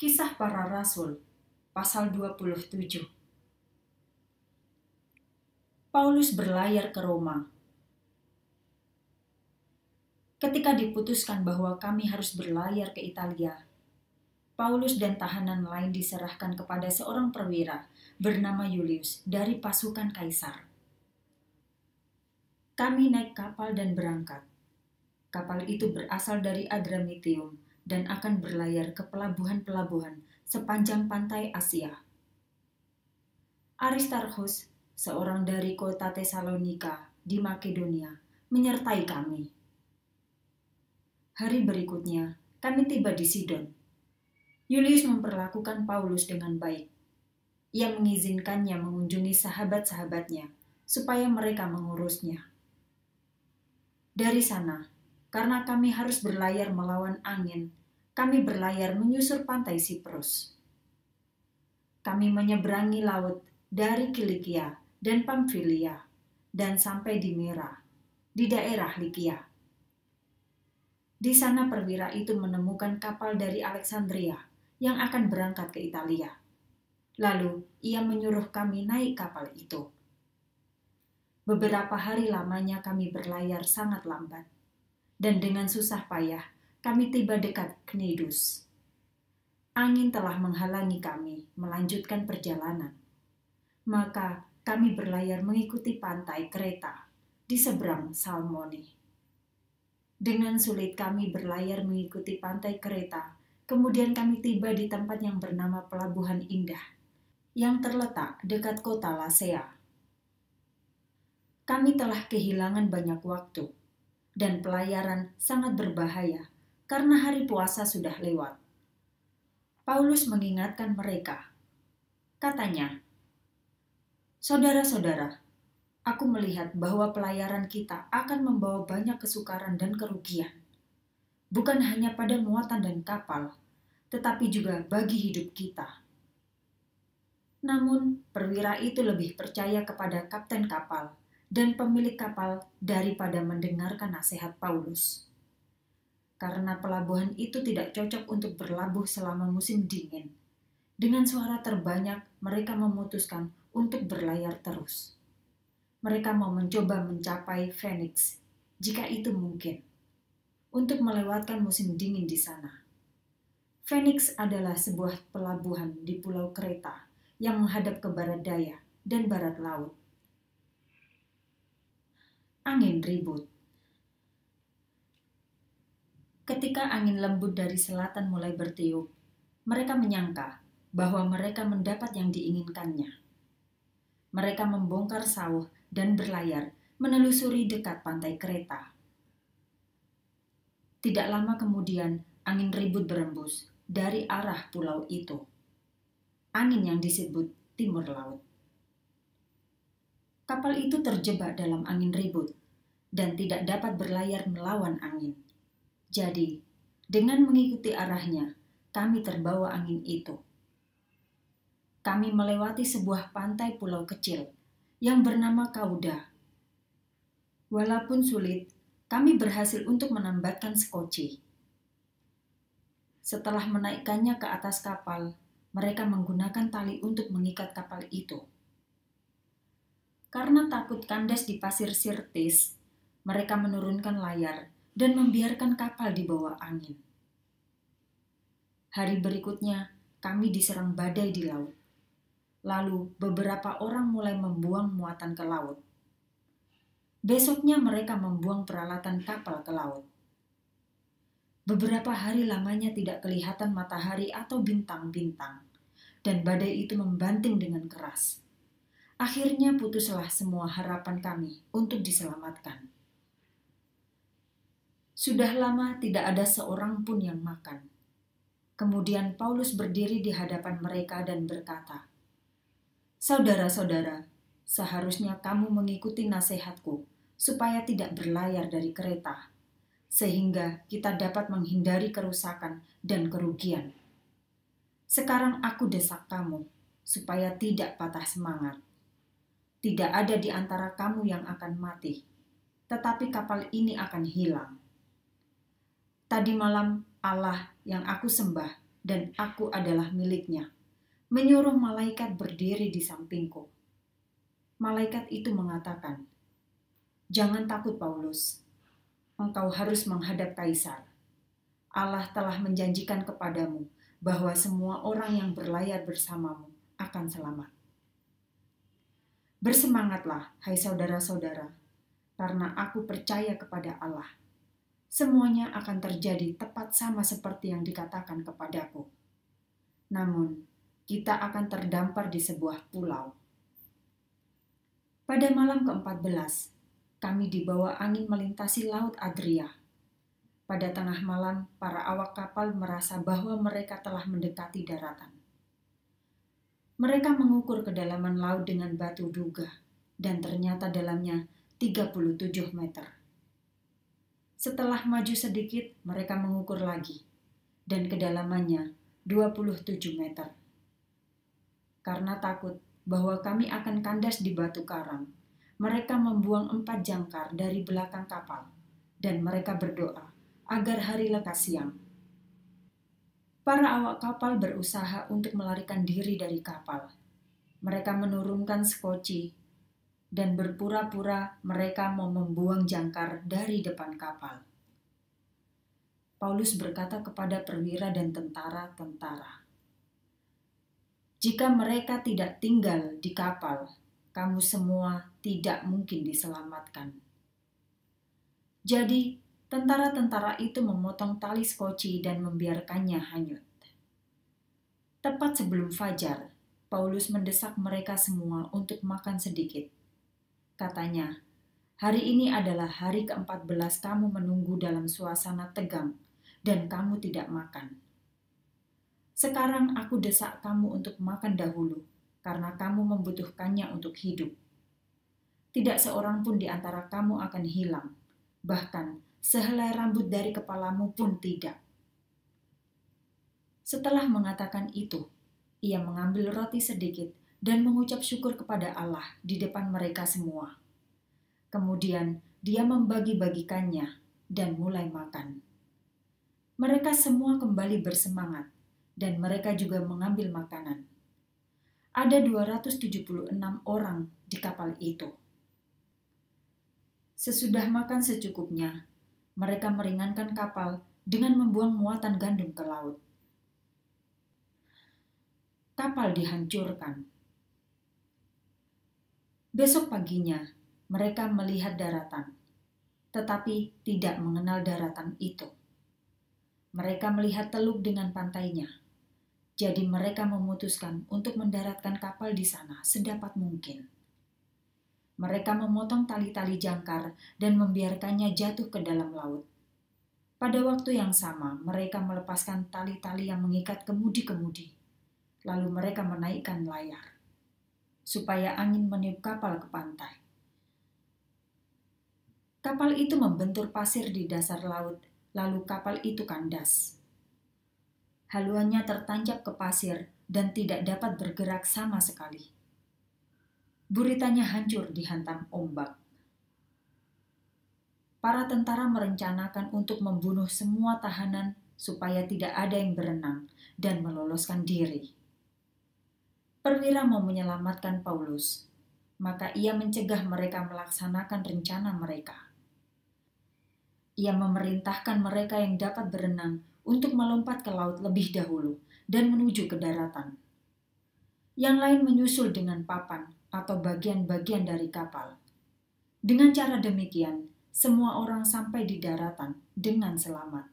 Kisah Para Rasul, pasal 27. Paulus berlayar ke Roma. Ketika diputuskan bahwa kami harus berlayar ke Italia, Paulus dan tahanan lain diserahkan kepada seorang perwira bernama Julius dari pasukan kaisar. Kami naik kapal dan berangkat. Kapal itu berasal dari Adramitium dan akan berlayar ke pelabuhan-pelabuhan sepanjang pantai Asia. Aristarchus, seorang dari kota Tesalonika di Makedonia, menyertai kami. Hari berikutnya, kami tiba di Sidon. Julius memperlakukan Paulus dengan baik. Ia mengizinkannya mengunjungi sahabat-sahabatnya supaya mereka mengurusnya. Dari sana, karena kami harus berlayar melawan angin kami berlayar menyusur pantai Siprus. Kami menyeberangi laut dari Kilikia dan Pamfilia dan sampai di Mera, di daerah Likia. Di sana perwira itu menemukan kapal dari Alexandria yang akan berangkat ke Italia. Lalu ia menyuruh kami naik kapal itu. Beberapa hari lamanya kami berlayar sangat lambat, dan dengan susah payah kami tiba dekat Knidus. Angin telah menghalangi kami melanjutkan perjalanan. Maka kami berlayar mengikuti pantai kereta di seberang Salmoni. Dengan sulit kami berlayar mengikuti pantai kereta, kemudian kami tiba di tempat yang bernama Pelabuhan Indah, yang terletak dekat kota Lasea. Kami telah kehilangan banyak waktu, dan pelayaran sangat berbahaya karena hari puasa sudah lewat. Paulus mengingatkan mereka. Katanya, Saudara-saudara, aku melihat bahwa pelayaran kita akan membawa banyak kesukaran dan kerugian. Bukan hanya pada muatan dan kapal, tetapi juga bagi hidup kita. Namun, perwira itu lebih percaya kepada kapten kapal dan pemilik kapal daripada mendengarkan nasihat Paulus karena pelabuhan itu tidak cocok untuk berlabuh selama musim dingin. Dengan suara terbanyak, mereka memutuskan untuk berlayar terus. Mereka mau mencoba mencapai Phoenix, jika itu mungkin, untuk melewatkan musim dingin di sana. Phoenix adalah sebuah pelabuhan di Pulau Kreta yang menghadap ke barat daya dan barat laut. Angin ribut Ketika angin lembut dari selatan mulai bertiup, mereka menyangka bahwa mereka mendapat yang diinginkannya. Mereka membongkar sawah dan berlayar menelusuri dekat pantai kereta. Tidak lama kemudian, angin ribut berembus dari arah pulau itu. Angin yang disebut timur laut. Kapal itu terjebak dalam angin ribut dan tidak dapat berlayar melawan angin jadi, dengan mengikuti arahnya, kami terbawa angin itu. Kami melewati sebuah pantai pulau kecil yang bernama Kauda. Walaupun sulit, kami berhasil untuk menambatkan skoci. Setelah menaikkannya ke atas kapal, mereka menggunakan tali untuk mengikat kapal itu. Karena takut kandas di pasir Sirtis, mereka menurunkan layar dan membiarkan kapal di bawah angin. Hari berikutnya, kami diserang badai di laut. Lalu, beberapa orang mulai membuang muatan ke laut. Besoknya, mereka membuang peralatan kapal ke laut. Beberapa hari lamanya tidak kelihatan matahari atau bintang-bintang, dan badai itu membanting dengan keras. Akhirnya putuslah semua harapan kami untuk diselamatkan. Sudah lama tidak ada seorang pun yang makan. Kemudian Paulus berdiri di hadapan mereka dan berkata, Saudara-saudara, seharusnya kamu mengikuti nasihatku supaya tidak berlayar dari kereta, sehingga kita dapat menghindari kerusakan dan kerugian. Sekarang aku desak kamu supaya tidak patah semangat. Tidak ada di antara kamu yang akan mati, tetapi kapal ini akan hilang. Tadi malam Allah yang aku sembah dan aku adalah miliknya, menyuruh malaikat berdiri di sampingku. Malaikat itu mengatakan, "Jangan takut, Paulus. Engkau harus menghadap kaisar. Allah telah menjanjikan kepadamu bahwa semua orang yang berlayar bersamamu akan selamat." Bersemangatlah, hai saudara-saudara, karena aku percaya kepada Allah semuanya akan terjadi tepat sama seperti yang dikatakan kepadaku. Namun, kita akan terdampar di sebuah pulau. Pada malam ke-14, kami dibawa angin melintasi Laut Adria. Pada tengah malam, para awak kapal merasa bahwa mereka telah mendekati daratan. Mereka mengukur kedalaman laut dengan batu duga, dan ternyata dalamnya 37 meter. Setelah maju sedikit, mereka mengukur lagi, dan kedalamannya 27 meter. Karena takut bahwa kami akan kandas di batu karang, mereka membuang empat jangkar dari belakang kapal, dan mereka berdoa agar hari lekas siang. Para awak kapal berusaha untuk melarikan diri dari kapal. Mereka menurunkan skoci dan berpura-pura mereka mau membuang jangkar dari depan kapal. Paulus berkata kepada perwira dan tentara-tentara, "Jika mereka tidak tinggal di kapal, kamu semua tidak mungkin diselamatkan." Jadi, tentara-tentara itu memotong tali skoci dan membiarkannya hanyut. Tepat sebelum fajar, Paulus mendesak mereka semua untuk makan sedikit Katanya, hari ini adalah hari ke-14 kamu menunggu dalam suasana tegang dan kamu tidak makan. Sekarang aku desak kamu untuk makan dahulu karena kamu membutuhkannya untuk hidup. Tidak seorang pun di antara kamu akan hilang, bahkan sehelai rambut dari kepalamu pun tidak. Setelah mengatakan itu, ia mengambil roti sedikit dan mengucap syukur kepada Allah di depan mereka semua. Kemudian dia membagi-bagikannya dan mulai makan. Mereka semua kembali bersemangat dan mereka juga mengambil makanan. Ada 276 orang di kapal itu. Sesudah makan secukupnya, mereka meringankan kapal dengan membuang muatan gandum ke laut. Kapal dihancurkan Besok paginya, mereka melihat daratan, tetapi tidak mengenal daratan itu. Mereka melihat teluk dengan pantainya, jadi mereka memutuskan untuk mendaratkan kapal di sana sedapat mungkin. Mereka memotong tali-tali jangkar dan membiarkannya jatuh ke dalam laut. Pada waktu yang sama, mereka melepaskan tali-tali yang mengikat kemudi-kemudi. Lalu mereka menaikkan layar supaya angin meniup kapal ke pantai. Kapal itu membentur pasir di dasar laut, lalu kapal itu kandas. Haluannya tertancap ke pasir dan tidak dapat bergerak sama sekali. Buritanya hancur dihantam ombak. Para tentara merencanakan untuk membunuh semua tahanan supaya tidak ada yang berenang dan meloloskan diri. Perwira mau menyelamatkan Paulus, maka ia mencegah mereka melaksanakan rencana mereka. Ia memerintahkan mereka yang dapat berenang untuk melompat ke laut lebih dahulu dan menuju ke daratan. Yang lain menyusul dengan papan atau bagian-bagian dari kapal. Dengan cara demikian, semua orang sampai di daratan dengan selamat.